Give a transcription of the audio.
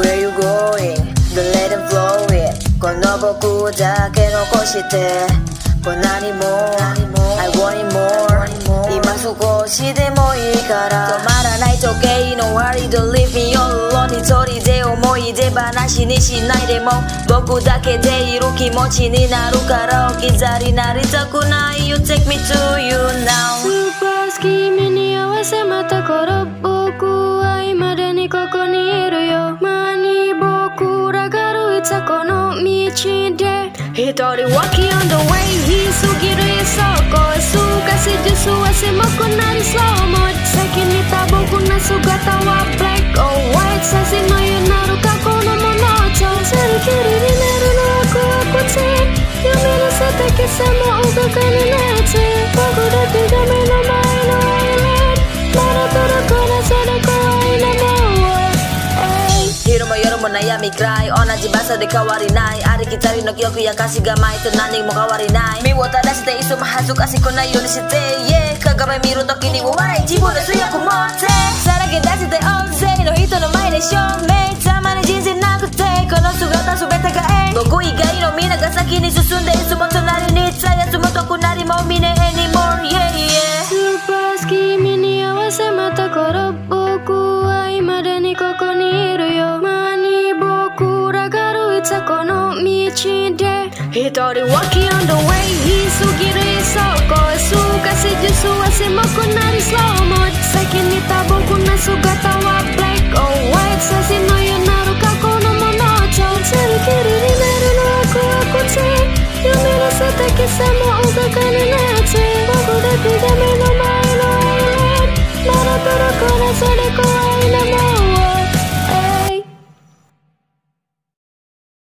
Where you going? The let it flow it この僕だけ残してこんなにも I want it more 今少しでもいいから止まらない時計の針と leaving all alone 一人で思い出話にしないでも僕だけでいる気持ちになるから置き去りなりたくない You take me to you now で一人 walking on the way. 言い過ぎるよそこすかしジュスは狭くなりそうも先にいた僕の姿は black or white. 写真のようなる過去のものとそれきりになるのは怖くて夢のせも悩みくらい同じ場所で変わりないありきたりの記憶や歌詞が巻いて何も変わりない身を正していつも恥ずかしくないようにして Yeah. 鏡見るときには笑い自分で強く持ってさらけ出して大勢の人の前で証明たまに人生なくてこの姿全てがえ僕以外の皆が先に一人 walking on the way 急ぎるよそこすかしジュスは狭くなりそうも先にいた僕の姿は black or white 写真のようなる過去のものとそれきりになるのは怖くて。夢のせた今朝も動かになって。僕だけが目